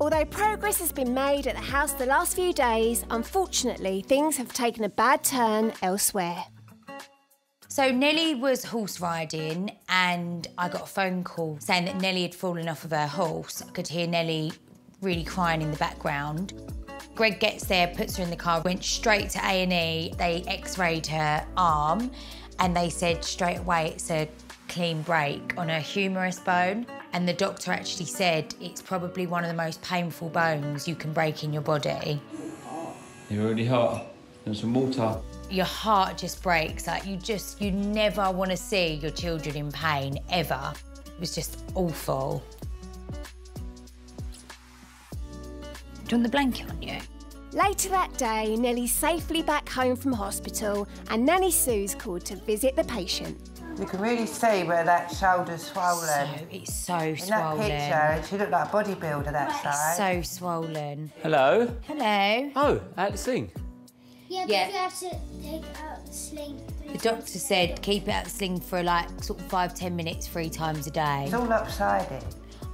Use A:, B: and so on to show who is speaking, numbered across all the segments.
A: Although progress has been made at the house the last few days, unfortunately, things have taken a bad turn elsewhere.
B: So Nelly was horse riding and I got a phone call saying that Nelly had fallen off of her horse. I could hear Nelly really crying in the background. Greg gets there, puts her in the car, went straight to A&E. They x-rayed her arm and they said straight away it's a clean break on her humerus bone. And the doctor actually said it's probably one of the most painful bones you can break in your body.
C: You're already hot. And some water.
B: Your heart just breaks. Like you just, you never want to see your children in pain, ever. It was just awful. Do you want the blanket on you?
A: Later that day, Nelly's safely back home from hospital and Nanny Sue's called to visit the patient.
D: You can really see where that shoulder's swollen.
B: So, it's so swollen.
D: In that picture, she looked like a bodybuilder that side.
B: So swollen.
C: Hello.
B: Hello.
C: Oh, Alexine.
E: Yeah, but
B: Yeah.
E: you have to take out the sling.
B: The doctor said keep it out the sling for like sort of five, ten minutes three times a day.
D: It's all lopsided.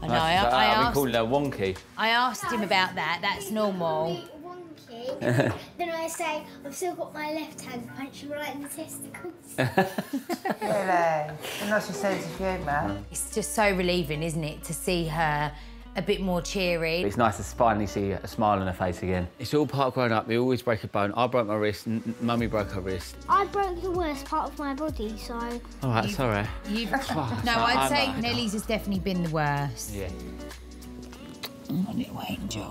B: I know. I, I,
C: I've been
B: asked,
C: calling her wonky.
B: I asked him about that. That's normal.
E: Wonky. then I say, I've still got my left hand punching right in the testicles.
D: Really. And lots of sense of humour.
B: It's just so relieving, isn't it, to see her a bit more cheery.
F: It's nice to finally see a smile on her face again.
C: It's all part of growing up. We always break a bone. I broke my wrist. N- n- Mummy broke her wrist.
E: I broke the worst part of my body, so
C: All right, sorry.
B: You've... Oh, no,
C: I
B: I'd say
C: know.
B: Nelly's has definitely been the worst.
C: Yeah.
B: On it, wait, Joel.